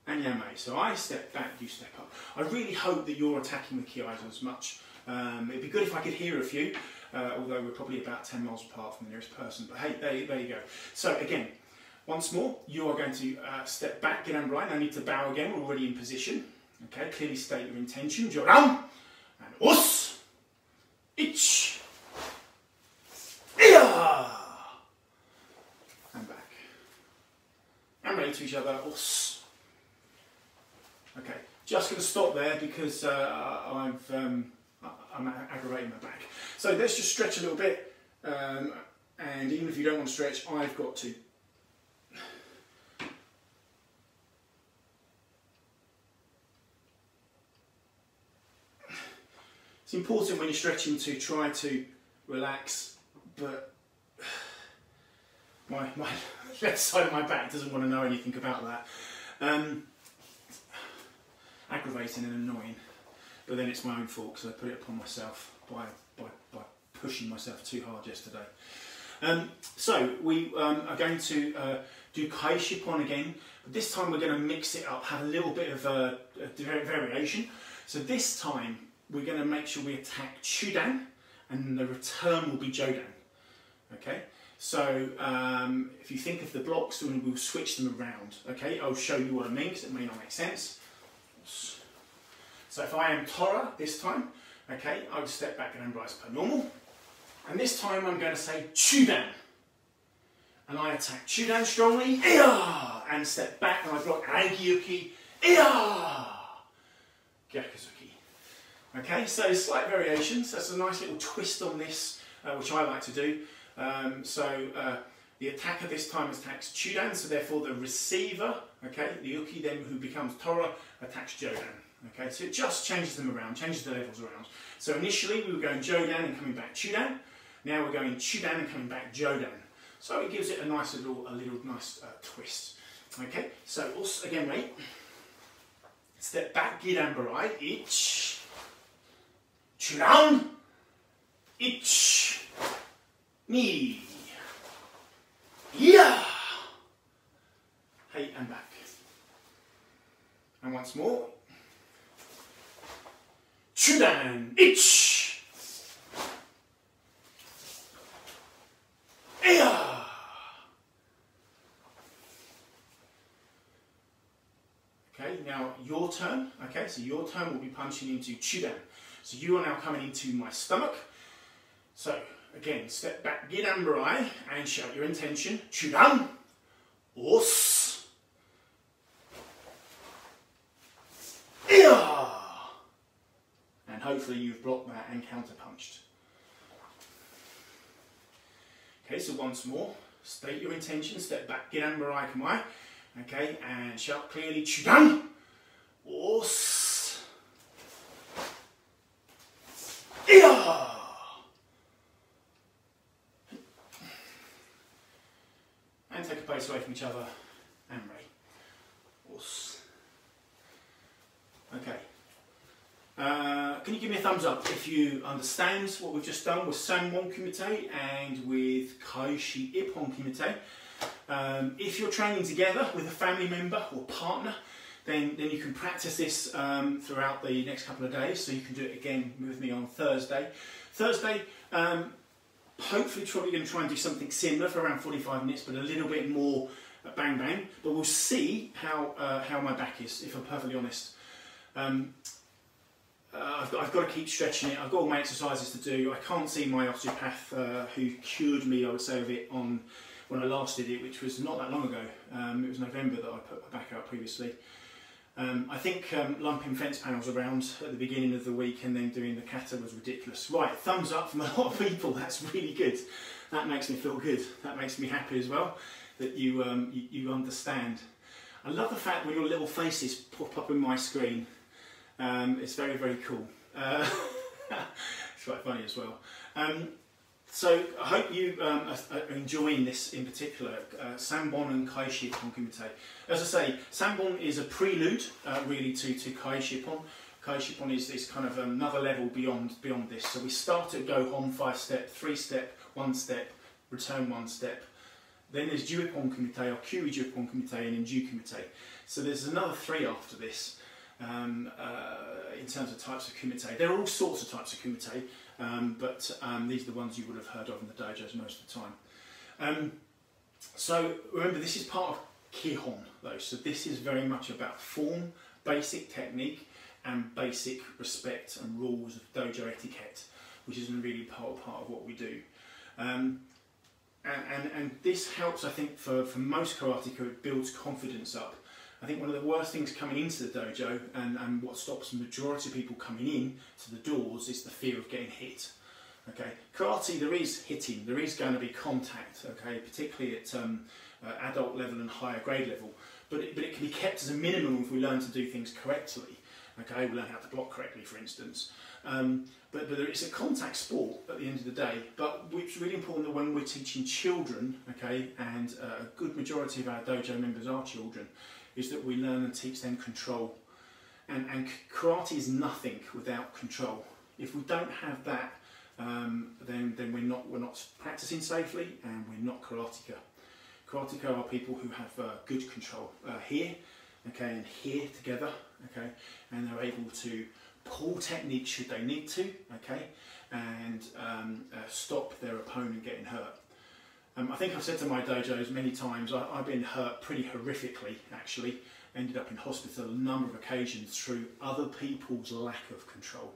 and Yame. So I step back, you step up. I really hope that you're attacking the kiai's as much. Um, it'd be good if I could hear a few, uh, although we're probably about 10 miles apart from the nearest person. But hey, there, there you go. So again, once more, you are going to uh, step back, get on right. I need to bow again, we're already in position. Okay, clearly state your intention. Jodan, and us, ich, iya, and back. And ready to each other, us. Okay, just going to stop there because uh, I've, um, I'm aggravating my back. So let's just stretch a little bit. Um, and even if you don't want to stretch, I've got to It's important when you're stretching to try to relax, but my, my left side of my back doesn't want to know anything about that. Um, aggravating and annoying, but then it's my own fault because I put it upon myself by, by, by pushing myself too hard yesterday. Um, so we um, are going to uh, do Kai Shippon again, but this time we're going to mix it up, have a little bit of uh, variation. So this time we're going to make sure we attack Chudan and the return will be Jodan. Okay, so um, if you think of the blocks, we'll switch them around. Okay, I'll show you what I mean because it may not make sense. So if I am Tora this time, okay, I'll step back and embrace per normal. And this time I'm going to say Chudan. And I attack Chudan strongly, and step back and I block Age Uke, Gyakuzu. Okay, so slight variations. That's a nice little twist on this, uh, which I like to do. Um, so uh, the attacker this time attacks Chudan, so therefore the receiver, okay, the Uke then who becomes Tora, attacks Jodan. Okay, so it just changes them around, changes the levels around. So initially we were going Jodan and coming back Chudan. Now we're going Chudan and coming back Jodan. So it gives it a nice little, a little nice uh, twist. Okay, so also, again, wait. Step back, Gedan Barai, each. Chudan, ich, ni, yeah. Hey, and back. And once more. Chudan, ich, yeah. Okay, now your turn. Okay, so your turn will be punching into Chudan. So you are now coming into my stomach. So again, step back, get ambarai, and shout your intention. Chudan, os. And hopefully you've blocked that and counterpunched. Okay, so once more, state your intention, step back, get ambarai kamae. Okay, and shout clearly, Chudan, os, Yeah. Take away from each other and ready. Okay. Uh, can you give me a thumbs up if you understand what we've just done with Sanbon Kumite and with Kaishi Ippon Kumite? Um, if you're training together with a family member or partner, then, then you can practice this um, throughout the next couple of days. So you can do it again with me on Thursday. Thursday, um, hopefully probably going to try and do something similar for around 45 minutes, but a little bit more bang bang. But we'll see how, uh, how my back is, if I'm perfectly honest. Um, uh, I've, got, I've, got, to keep stretching it. I've got all my exercises to do. I can't see my osteopath uh, who cured me, I would say, of it on when I last did it, which was not that long ago. Um, it was November that I put my back out previously. Um, I think um, lumping fence panels around at the beginning of the week and then doing the kata was ridiculous. Right, thumbs up from a lot of people, that's really good. That makes me feel good. That makes me happy as well, that you, um, you, you, understand. I love the fact when your little faces pop up in my screen. Um, it's very, very cool. Uh, it's quite funny as well. So I hope you um, are enjoying this in particular, uh, Sanbon and Kaishi Kumite. As I say, Sanbon is a prelude uh, really to, to Kaishi Kaishipon is, is kind of another level beyond beyond this. So we start at Go Hon five step, three step, one step, return one step. Then there's Juipon Kumite or Kyuri Juipon Kumite and then Ju Kumite. So there's another three after this um, uh, in terms of types of Kumite. There are all sorts of types of Kumite, um, but um, these are the ones you would have heard of in the dojos most of the time. Um, so remember, this is part of Kihon though, so this is very much about form, basic technique, and basic respect and rules of dojo etiquette, which is a really part, part of what we do. Um, and, and, and this helps, I think, for, for most karateka, it builds confidence up. I think one of the worst things coming into the dojo and, and what stops the majority of people coming in to the doors is the fear of getting hit. Okay, karate there is hitting, there is going to be contact. Okay, particularly at um, uh, adult level and higher grade level, but it, but it can be kept as a minimum if we learn to do things correctly. Okay, we learn how to block correctly, for instance. Um, but, but it's a contact sport at the end of the day. But it's really important that when we're teaching children, okay, and uh, a good majority of our dojo members are children, is that we learn and teach them control. And, and karate is nothing without control. If we don't have that, um, then, then we're, not, we're not practicing safely and we're not karateka. Karateka are people who have uh, good control uh, here, okay, and here together, okay, and they're able to pull technique should they need to, okay, and um, uh, stop their opponent getting hurt. Um, I think I've said to my dojos many times, I, have been hurt pretty horrifically actually, ended up in hospital a number of occasions through other people's lack of control.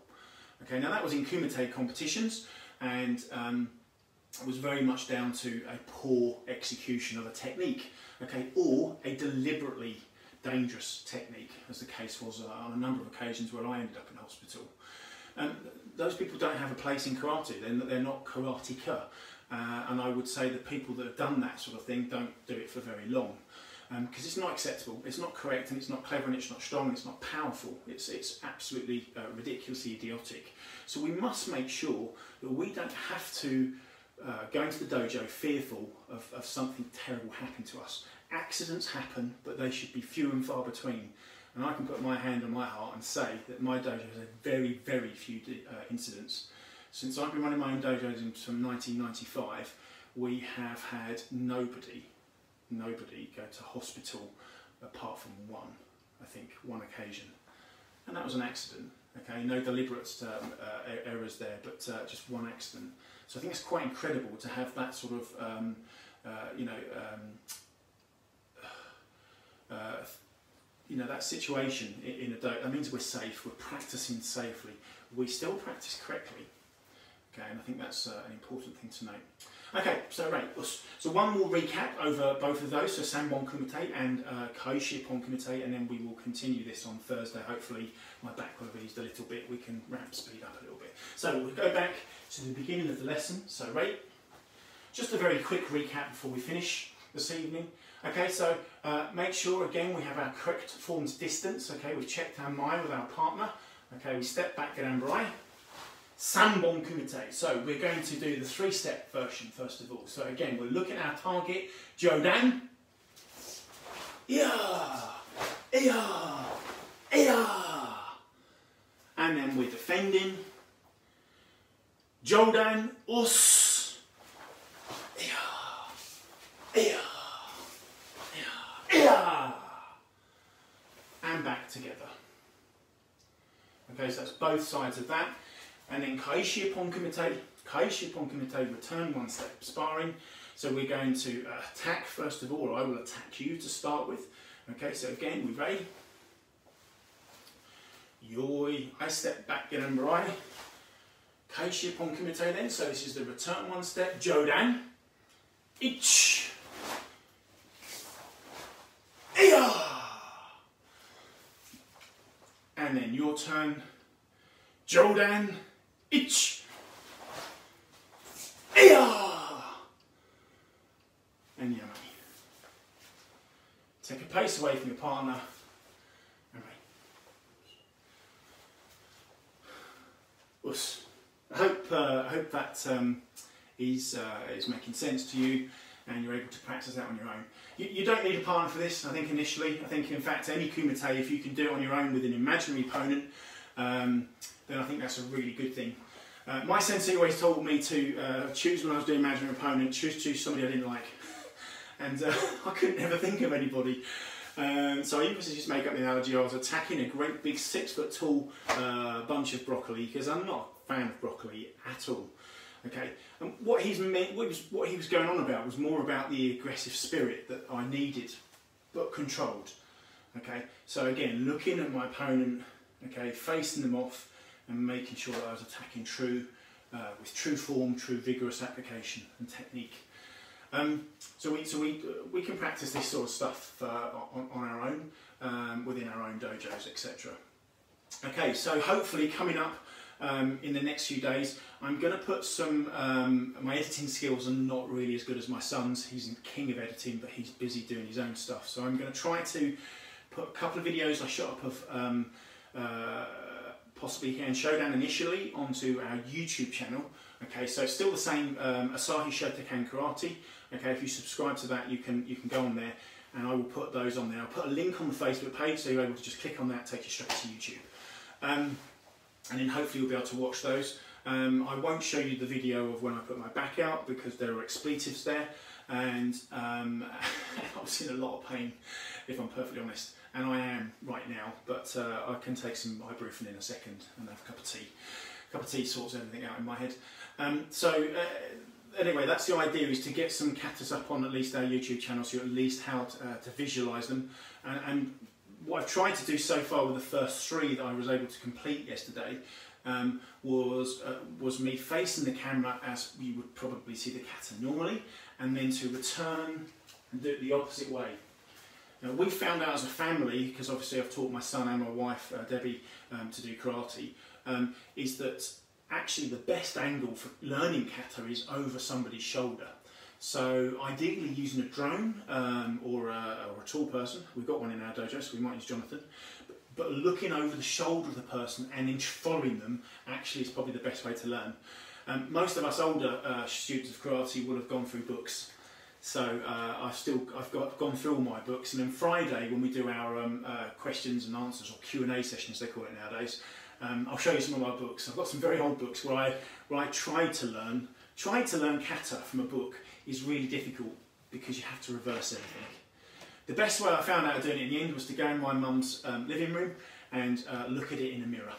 Okay, now that was in Kumite competitions and um, was very much down to a poor execution of a technique, okay, or a deliberately dangerous technique, as the case was uh, on a number of occasions where I ended up in hospital. And those people don't have a place in karate, they're, they're not karateka. Uh, and I would say the people that have done that sort of thing don't do it for very long. Because um, it's not acceptable, it's not correct, and it's not clever, and it's not strong, and it's not powerful. It's, it's absolutely uh, ridiculously idiotic. So we must make sure that we don't have to uh, go into the dojo fearful of, of something terrible happening to us. Accidents happen, but they should be few and far between. And I can put my hand on my heart and say that my dojo has had very, very few uh, incidents. Since I've been running my own dojos from 1995, we have had nobody, nobody go to hospital apart from one, I think, one occasion. And that was an accident, okay? No deliberate um, uh, errors there, but uh, just one accident. So I think it's quite incredible to have that sort of, um, uh, you know, um, uh, you know, that situation in, in a dojo. That means we're safe, we're practicing safely. We still practice correctly, Okay, and I think that's uh, an important thing to note. Okay, so right, so one more recap over both of those, so Sanbon Kumite and uh, Kaishipon Kumite, and then we will continue this on Thursday. Hopefully my back will have eased a little bit, we can ramp speed up a little bit. So we'll go back to the beginning of the lesson, so right, just a very quick recap before we finish this evening. Okay, so uh, make sure again we have our correct forms distance, okay, we've checked our mile with our partner, okay, we step back at Ambarai, Sanbon Kumite. So we're going to do the three-step version first of all. So again, we'll look at our target, Jodan. Yeah, yeah, yeah. And then we're defending. Jodan, us. Yeah, yeah, yeah, yeah. And back together. Okay, so that's both sides of that. And then Kaishi upon Kumite, Kaishi upon Kumite, return one step, sparring. So we're going to uh, attack first of all, I will attack you to start with. Okay, so again, we ready? Yoi, I step back, get eye. Kaishi upon Kumite then, so this is the return one step, Jodan. Ich. And then your turn, Jodan. Ea. And Yamami. Take a pace away from your partner. Us. I hope, uh, I hope that um, is, uh, is making sense to you and you're able to practice that on your own. You, you, don't need a partner for this, I think initially. I think in fact any kumite, if you can do it on your own with an imaginary opponent, um, then I think that's a really good thing. Uh, my sensei always told me to uh, choose when I was doing imaginary opponent, choose, choose somebody I didn't like. and uh, I couldn't ever think of anybody. Um, so I used to just make up the analogy I was attacking a great big six foot tall uh, bunch of broccoli because I'm not a fan of broccoli at all. Okay, and what he's what he was going on about was more about the aggressive spirit that I needed, but controlled. Okay, so again, looking at my opponent, okay, facing them off, and making sure that I was attacking true, uh, with true form, true vigorous application and technique. Um, so we so we uh, we can practice this sort of stuff uh, on, on, our own um, within our own dojos, etc. Okay, so hopefully coming up um, in the next few days, I'm going to put some. Um, my editing skills are not really as good as my son's. He's king of editing, but he's busy doing his own stuff. So I'm going to try to put a couple of videos I shot up of. Um, uh, possibly Heian Shodan initially onto our YouTube channel. Okay, so it's still the same um, Asahi Shotokan Karate. Okay, if you subscribe to that, you can you can go on there, and I will put those on there. I'll put a link on the Facebook page, so you're able to just click on that, take you straight to YouTube, um, and then hopefully you'll be able to watch those. Um, I won't show you the video of when I put my back out because there are expletives there, and um, I was in a lot of pain, if I'm perfectly honest and I am right now, but uh, I can take some ibuprofen in a second and have a cup of tea. A cup of tea sorts everything out in my head. Um, so uh, anyway, that's the idea, is to get some katas up on at least our YouTube channel, so you at least how to, uh, to visualise them. And, and, what I've tried to do so far with the first three that I was able to complete yesterday um, was, uh, was me facing the camera as you would probably see the kata normally, and then to return and do it the opposite way. We found out as a family, because obviously I've taught my son and my wife, uh, Debbie, um, to do karate, um, is that actually the best angle for learning kata is over somebody's shoulder. So ideally using a drone um, or, a, or, a, tall person, we've got one in our dojo so we might use Jonathan, but, looking over the shoulder of the person and following them actually is probably the best way to learn. Um, most of us older uh, students of karate will have gone through books so uh, I've still I've got gone through all my books, and then Friday when we do our um, uh, questions and answers or Q and A sessions they call it nowadays, um, I'll show you some of my books. I've got some very old books where I where I tried to learn tried to learn kata from a book is really difficult because you have to reverse everything. The best way I found out of doing it in the end was to go in my mum's um, living room and uh, look at it in a mirror,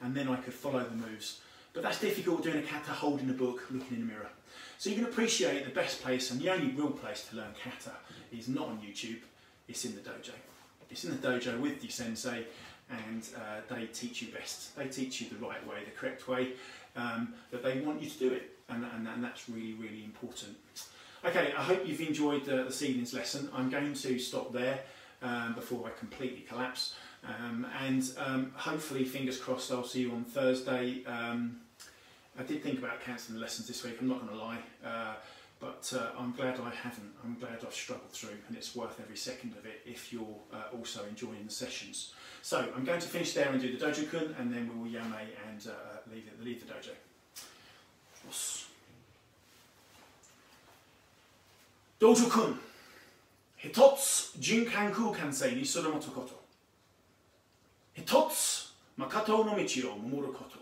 and then I could follow the moves. But that's difficult doing a kata holding a book, looking in a mirror. So you can appreciate the best place and the only real place to learn kata is not on YouTube, it's in the dojo. It's in the dojo with your sensei and uh, they teach you best. They teach you the right way, the correct way um, that they want you to do it and, and, and, that's really, really important. Okay, I hope you've enjoyed the, this evening's lesson. I'm going to stop there um, before I completely collapse um, and um, hopefully, fingers crossed, I'll see you on Thursday. I did think about cancelling the lessons this week, I'm not going to lie, uh, but uh, I'm glad I haven't. I'm glad I've struggled through and it's worth every second of it if you're uh, also enjoying the sessions. So I'm going to finish there and do the dojo kun and then we will yame and uh, leave, it, leave the dojo. Dojo kun. Hitotsu jinkanku kansei ni surumoto koto. Hitotsu makoto no michi o momoru koto.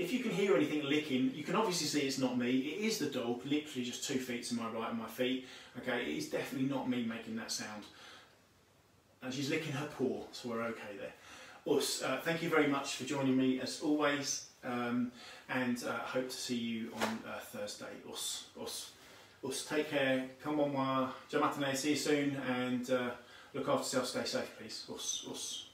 if you can hear anything licking, you can obviously see it's not me. It is the dog, literally just two feet to my right of my feet. Okay, it is definitely not me making that sound. And she's licking her paw, so we're okay there. Us, uh, thank you very much for joining me as always, um, and uh, hope to see you on uh, Thursday. Us, us, us. Take care. Come on, jamatane. See you soon, and uh, look after yourself. Stay safe, please. Us, us.